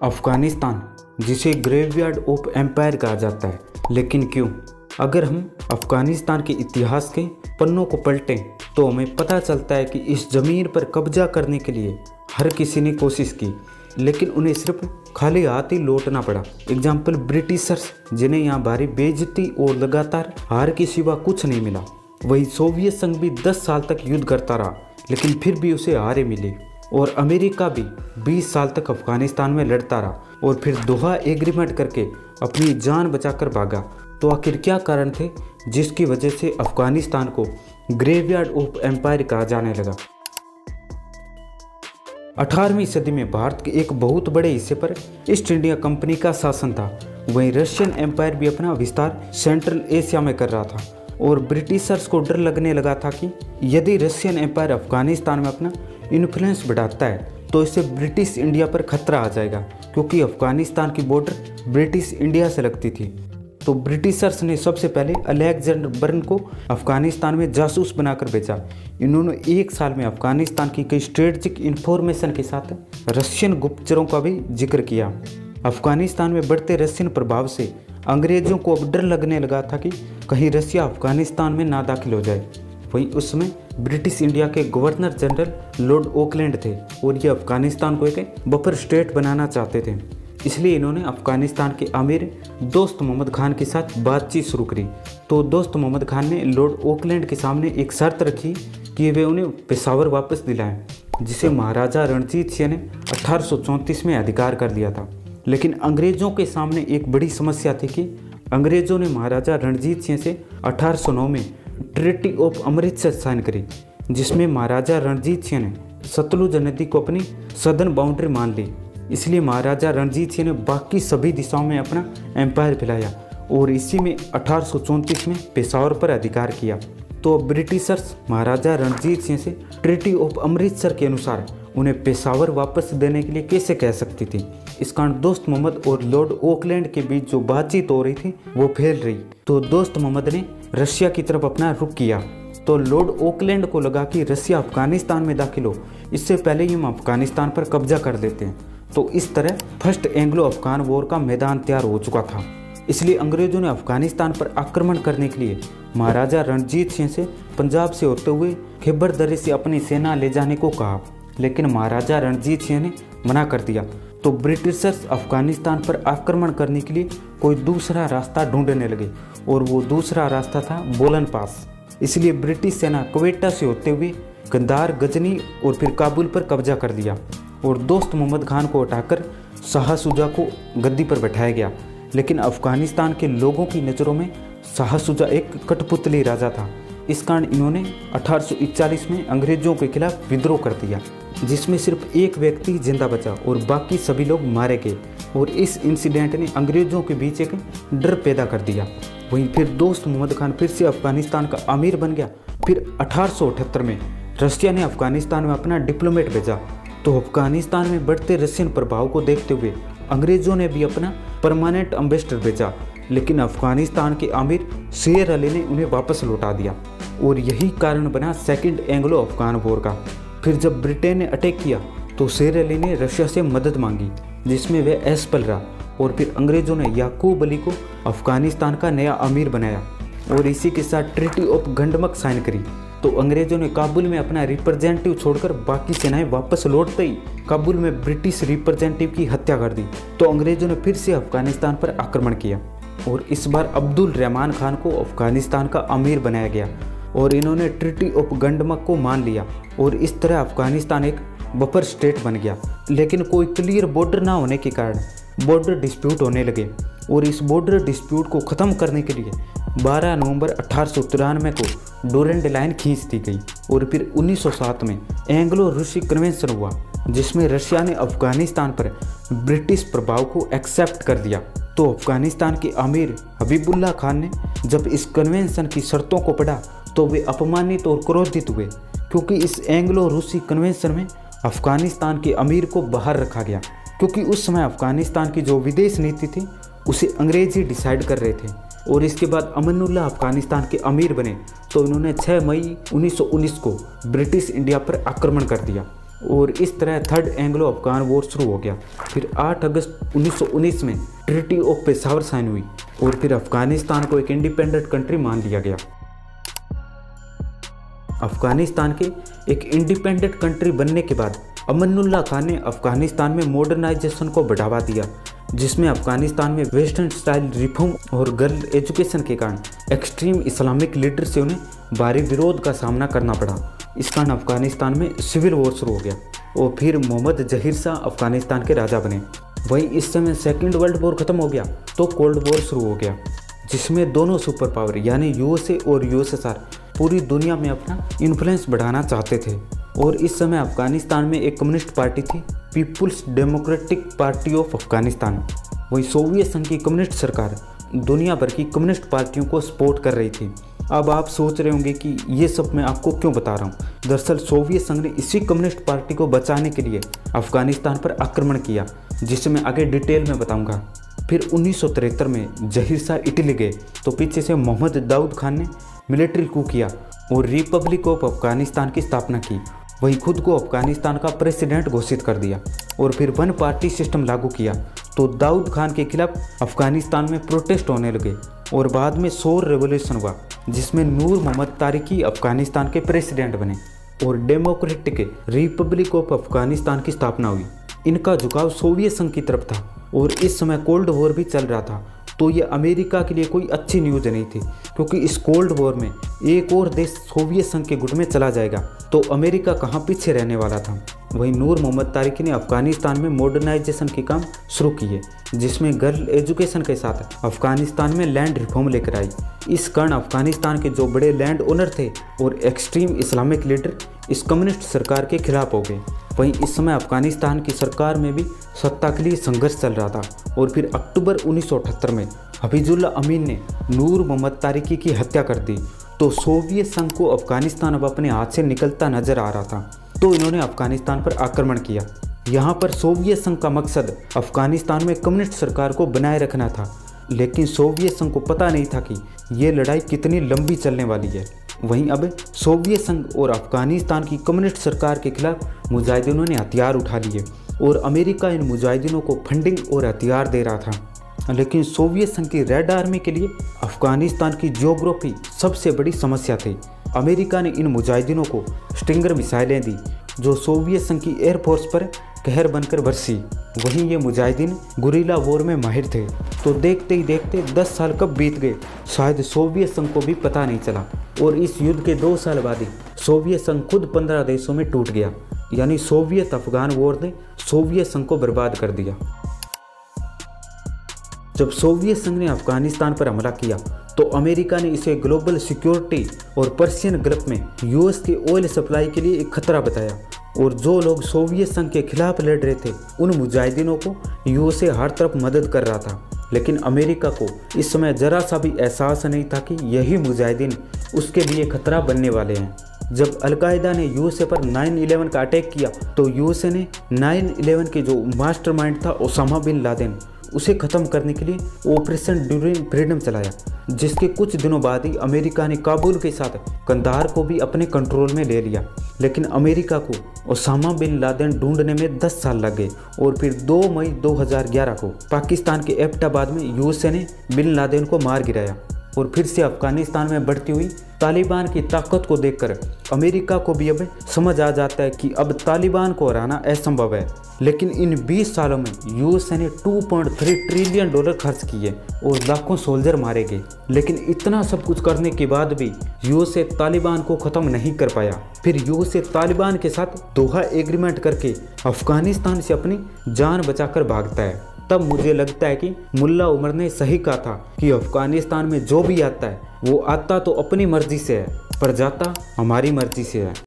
अफ़गानिस्तान, जिसे graveyard of empire कहा जाता है। लेकिन क्यों? अगर हम अफ़गानिस्तान के इतिहास के पन्नों को पलटें तो हमें पता चलता है कि इस ज़मीन पर कब्जा करने के लिए हर किसी ने कोशिश की, लेकिन उन्हें सिर्फ़ खाली हाथ ही लौटना पड़ा। एग्ज़ाम्पल ब्रिटिशर्स, जिन्हें यहाँ भारी बेजती और लगातार हार के सिवा कुछ नहीं मिला। वही सोवियत संघ भी 10 साल तक युद्ध करता रहा, लेकिन फिर भी उसे हारे मिली। और अमेरिका भी 20 साल तक अफ़गानिस्तान में लड़ता रहा और फिर दोहा एग्रीमेंट करके अपनी जान बचाकर भागा। तो आखिर क्या कारण थे जिसकी वजह से अफ़गानिस्तान को ग्रेवयार्ड ऑफ़ एम्पायर कहा जाने लगा? 18वीं सदी में भारत के एक बहुत बड़े हिस्से पर ईस्ट इंडिया कंपनी का शासन था। वहीं रशियन एम्पायर भी अपना विस्तार सेंट्रल एशिया में कर रहा था और ब्रिटिशर्स को डर लगने लगा था कि यदि रशियन एम्पायर अफ़गानिस्तान में अपना इन्फ्लुएंस बढ़ाता है तो इससे ब्रिटिश इंडिया पर खतरा आ जाएगा, क्योंकि अफ़गानिस्तान की बॉर्डर ब्रिटिश इंडिया से लगती थी। तो ब्रिटिशर्स ने सबसे पहले अलेक्जेंडर बर्न को अफ़गानिस्तान में जासूस बनाकर भेजा। इन्होंने एक साल में अफ़गानिस्तान की कई स्ट्रेटजिक इंफॉर्मेशन के साथ रशियन गुप्तचरों का भी ज़िक्र किया। अफ़गानिस्तान में बढ़ते रशियन प्रभाव से अंग्रेज़ों को अब डर लगने लगा था कि कहीं रसिया अफ़गानिस्तान में ना दाखिल हो जाए। वहीं उस समय ब्रिटिश इंडिया के गवर्नर जनरल लॉर्ड ओकलैंड थे और ये अफ़गानिस्तान को एक बफर स्टेट बनाना चाहते थे। इसलिए इन्होंने अफ़गानिस्तान के अमीर दोस्त मोहम्मद खान के साथ बातचीत शुरू करी। तो दोस्त मोहम्मद खान ने लॉर्ड ओकलैंड के सामने एक शर्त रखी कि वे उन्हें पेशावर वापस दिलाएँ, जिसे महाराजा रणजीत सिंह ने अठारह सौ चौंतीस में अधिकार कर लिया था। लेकिन अंग्रेज़ों के सामने एक बड़ी समस्या थी कि अंग्रेज़ों ने महाराजा रणजीत सिंह से 1809 में ट्रिटी ऑफ़ अमृतसर साइन करी, जिसमें महाराजा रणजीत सिंह ने सतलुज नदी को अपनी सदन बाउंड्री मान ली। इसलिए महाराजा रणजीत सिंह ने बाकी सभी दिशाओं में अपना एम्पायर फैलाया और इसी में अठारह सौ चौंतीस में पेशावर पर अधिकार किया। तो ब्रिटिशर्स महाराजा रणजीत सिंह से ट्रिटी ऑफ़ अमृतसर के अनुसार उन्हें पेशावर वापस देने के लिए कैसे कह सकती थी? इस कारण दोस्त मोहम्मद और लॉर्ड ओकलैंड के बीच जो बातचीत हो रही थी, वो फैल रही। तो दोस्त मोहम्मद ने रशिया की तरफ़ अपना रुख किया। तो लॉर्ड ओकलैंड को लगा कि रसिया अफ़गानिस्तान में दाखिल हो। इससे पहले ही हम अफ़गानिस्तान पर कब्जा कर देते हैं। तो इस तरह फ़र्स्ट एंग्लो अफगान वॉर का मैदान तैयार हो चुका था। इसलिए अंग्रेज़ों ने अफ़गानिस्तान पर आक्रमण करने के लिए महाराजा रणजीत सिंह से पंजाब से होते हुए खिब्बर दरे से अपनी सेना ले जाने को कहा। लेकिन महाराजा रणजीत सिंह ने मना कर दिया। तो ब्रिटिशर्स अफ़गानिस्तान पर आक्रमण करने के लिए कोई दूसरा रास्ता ढूँढने लगे और वो दूसरा रास्ता था बोलन पास। इसलिए ब्रिटिश सेना क्वेटा से होते हुए गंदार गजनी और फिर काबुल पर कब्जा कर लिया और दोस्त मोहम्मद खान को हटाकर शाहसुजा को गद्दी पर बैठाया गया। लेकिन अफ़गानिस्तान के लोगों की नज़रों में शाह सुजा एक कठपुतली राजा था। इस कारण इन्होंने 1841 में अंग्रेज़ों के खिलाफ विद्रोह कर दिया। जिसमें सिर्फ़ एक व्यक्ति ज़िंदा बचा और बाकी सभी लोग मारे गए और इस इंसिडेंट ने अंग्रेज़ों के बीच एक डर पैदा कर दिया। वहीं फिर दोस्त मोहम्मद खान फिर से अफ़गानिस्तान का अमीर बन गया। फिर अठारह सौ अठहत्तर में रशिया ने अफ़गानिस्तान में अपना डिप्लोमेट भेजा। तो अफ़गानिस्तान में बढ़ते रशियन प्रभाव को देखते हुए अंग्रेज़ों ने भी अपना परमानेंट अम्बेसडर भेजा। लेकिन अफ़गानिस्तान के अमीर शेर अली ने उन्हें वापस लौटा दिया और यही कारण बना सेकेंड एंग्लो अफगान वॉर का। फिर जब ब्रिटेन ने अटैक किया तो शेर अली ने रशिया से मदद मांगी, जिसमें वह असफल रहा और फिर अंग्रेज़ों ने याकूब अली को अफ़गानिस्तान का नया अमीर बनाया और इसी के साथ ट्रिटी ऑफ़ गंडमक साइन करी। तो अंग्रेज़ों ने काबुल में अपना रिप्रेजेंटेटिव छोड़कर बाकी सेनाएँ वापस लौटते ही काबुल में ब्रिटिश रिप्रेजेंटेटिव की हत्या कर दी। तो अंग्रेज़ों ने फिर से अफ़गानिस्तान पर आक्रमण किया और इस बार अब्दुल रहमान खान को अफ़गानिस्तान का अमीर बनाया गया। और इन्होंने ट्रिटी ऑफ़ गंडमक को मान लिया और इस तरह अफ़गानिस्तान एक बफर स्टेट बन गया। लेकिन कोई क्लियर बॉर्डर ना होने के कारण बॉर्डर डिस्प्यूट होने लगे और इस बॉर्डर डिस्प्यूट को ख़त्म करने के लिए 12 नवंबर अठारह सौ तिरानवे को डोरेंड लाइन खींच दी गई और फिर 1907 में एंग्लो रूसी कन्वेंशन हुआ, जिसमें रशिया ने अफ़गानिस्तान पर ब्रिटिश प्रभाव को एक्सेप्ट कर दिया। तो अफ़गानिस्तान के अमीर हबीबुल्ला खान ने जब इस कन्वेंशन की शर्तों को पढ़ा तो वे अपमानित और क्रोधित हुए, क्योंकि इस एंग्लो रूसी कन्वेंशन में अफ़गानिस्तान के अमीर को बाहर रखा गया, क्योंकि उस समय अफ़गानिस्तान की जो विदेश नीति थी, उसे अंग्रेज़ डिसाइड कर रहे थे। और इसके बाद अमनुल्ला अफ़गानिस्तान के अमीर बने तो इन्होंने 6 मई 1919 को ब्रिटिश इंडिया पर आक्रमण कर दिया। और इस तरह थर्ड एंग्लो अफगान वॉर शुरू हो गया। फिर 8 अगस्त 1919 में ट्रिटी ऑफ़ पेशावर साइन हुई, और फिर अफ़गानिस्तान को एक इंडिपेंडेंट कंट्री मान लिया गया। अफ़गानिस्तान के एक इंडिपेंडेंट कंट्री बनने के बाद अमनुल्ला खान ने अफ़गानिस्तान में मॉडर्नाइजेशन को बढ़ावा दिया, जिसमें अफ़गानिस्तान में वेस्टर्न स्टाइल रिफॉर्म और गर्ल एजुकेशन के कारण एक्सट्रीम इस्लामिक लीडर से उन्हें भारी विरोध का सामना करना पड़ा। इस कारण अफ़गानिस्तान में सिविल वॉर शुरू हो गया और फिर मोहम्मद जहीर शाह अफ़गानिस्तान के राजा बने। वहीं इस समय सेकेंड वर्ल्ड वॉर खत्म हो गया तो कोल्ड वॉर शुरू हो गया, जिसमें दोनों सुपर पावर यानी यूएसए और यूएसएसआर पूरी दुनिया में अपना इन्फ्लुएंस बढ़ाना चाहते थे। और इस समय अफ़गानिस्तान में एक कम्युनिस्ट पार्टी थी People's Democratic Party of Afghanistan. वही सोवियत संघ की कम्युनिस्ट सरकार दुनिया भर की कम्युनिस्ट पार्टियों को सपोर्ट कर रही थी। अब आप सोच रहे होंगे कि ये सब मैं आपको क्यों बता रहा हूँ? दरअसल सोवियत संघ ने इसी कम्युनिस्ट पार्टी को बचाने के लिए अफ़गानिस्तान पर आक्रमण किया, जिसे मैं आगे डिटेल में बताऊँगा। फिर उन्नीस सौ तिहत्तर में जहीर शाह इटली गए तो पीछे से मोहम्मद दाऊद खान ने मिलिट्री कू किया और रिपब्लिक ऑफ़ अफ़गानिस्तान की स्थापना की। वही खुद को अफ़गानिस्तान का प्रेसिडेंट घोषित कर दिया और फिर वन पार्टी सिस्टम लागू किया। तो दाऊद खान के खिलाफ अफ़गानिस्तान में प्रोटेस्ट होने लगे और बाद में शोर रेवोल्यूशन हुआ, जिसमें नूर मोहम्मद तारिकी अफ़गानिस्तान के प्रेसिडेंट बने और डेमोक्रेटिक रिपब्लिक ऑफ़ अफ़गानिस्तान की स्थापना हुई। इनका झुकाव सोवियत संघ की तरफ़ था और इस समय कोल्ड वॉर भी चल रहा था। तो ये अमेरिका के लिए कोई अच्छी न्यूज़ नहीं थी, क्योंकि इस कोल्ड वॉर में एक और देश सोवियत संघ के गुट में चला जाएगा तो अमेरिका कहाँ पीछे रहने वाला था? वहीं नूर मोहम्मद तारिकी ने अफ़गानिस्तान में मॉडर्नाइजेशन के काम शुरू किए, जिसमें गर्ल एजुकेशन के साथ अफ़गानिस्तान में लैंड रिफॉर्म लेकर आई। इस कारण अफ़गानिस्तान के जो बड़े लैंड ओनर थे और एक्सट्रीम इस्लामिक लीडर इस कम्युनिस्ट सरकार के खिलाफ हो गए। वहीं इस समय अफ़गानिस्तान की सरकार में भी सत्ता के लिए संघर्ष चल रहा था और फिर अक्टूबर उन्नीस सौ अठहत्तर में हफीजुल्ला अमीन ने नूर मोहम्मद तारिकी की हत्या कर दी। तो सोवियत संघ को अफ़गानिस्तान अब अपने हाथ से निकलता नज़र आ रहा था। तो इन्होंने अफ़गानिस्तान पर आक्रमण किया। यहाँ पर सोवियत संघ का मकसद अफ़गानिस्तान में कम्युनिस्ट सरकार को बनाए रखना था। लेकिन सोवियत संघ को पता नहीं था कि ये लड़ाई कितनी लंबी चलने वाली है। वहीं अब सोवियत संघ और अफ़गानिस्तान की कम्युनिस्ट सरकार के खिलाफ मुजाहिदीनों ने हथियार उठा लिए और अमेरिका इन मुजाहिदीनों को फंडिंग और हथियार दे रहा था। लेकिन सोवियत संघ की रेड आर्मी के लिए अफ़गानिस्तान की जियोग्राफी सबसे बड़ी समस्या थी। अमेरिका ने इन मुजाहिदीनों को स्टिंगर मिसाइलें दी, जो सोवियत संघ की एयरफोर्स पर कहर बनकर बरसी। वहीं ये मुजाहिदीन गुरीला वॉर में माहिर थे। तो देखते ही देखते 10 साल कब बीत गए। शायद सोवियत संघ को भी पता नहीं चला। और इस युद्ध के दो साल बाद ही सोवियत संघ खुद पंद्रह देशों में टूट गया। यानी सोवियत अफगान वॉर ने सोवियत संघ को बर्बाद कर दिया। जब सोवियत संघ ने अफ़गानिस्तान पर हमला किया तो अमेरिका ने इसे ग्लोबल सिक्योरिटी और पर्शियन गल्फ में यूएस के ऑयल सप्लाई के लिए एक खतरा बताया। और जो लोग सोवियत संघ के खिलाफ लड़ रहे थे, उन मुजाहिदीनों को यूएसए हर तरफ़ मदद कर रहा था। लेकिन अमेरिका को इस समय जरा सा भी एहसास नहीं था कि यही मुजाहिदीन उसके लिए खतरा बनने वाले हैं। जब अलकायदा ने यूएसए पर 9/11 का अटैक किया तो यूएसए ने 9/11 के जो मास्टरमाइंड था, ओसामा बिन लादेन उसे ख़त्म करने के लिए ऑपरेशन ड्यूरिंग फ्रीडम चलाया, जिसके कुछ दिनों बाद ही अमेरिका ने काबुल के साथ कंधार को भी अपने कंट्रोल में ले लिया। लेकिन अमेरिका को ओसामा बिन लादेन ढूँढने में 10 साल लग गए और फिर 2 मई 2011 को पाकिस्तान के एबटाबाद में यूएसए ने बिन लादेन को मार गिराया। और फिर से अफ़गानिस्तान में बढ़ती हुई तालिबान की ताकत को देखकर अमेरिका को भी अब समझ आ जाता है कि अब तालिबान को हराना असंभव है। लेकिन इन 20 सालों में यूएसए ने 2.3 ट्रिलियन डॉलर खर्च किए और लाखों सोल्जर मारे गए। लेकिन इतना सब कुछ करने के बाद भी यूएसए तालिबान को ख़त्म नहीं कर पाया। फिर यूएसए तालिबान के साथ दोहा एग्रीमेंट करके अफ़गानिस्तान से अपनी जान बचाकर भागता है। तब मुझे लगता है कि मुल्ला उमर ने सही कहा था कि अफ़गानिस्तान में जो भी आता है, वो आता तो अपनी मर्ज़ी से है, पर जाता हमारी मर्ज़ी से है।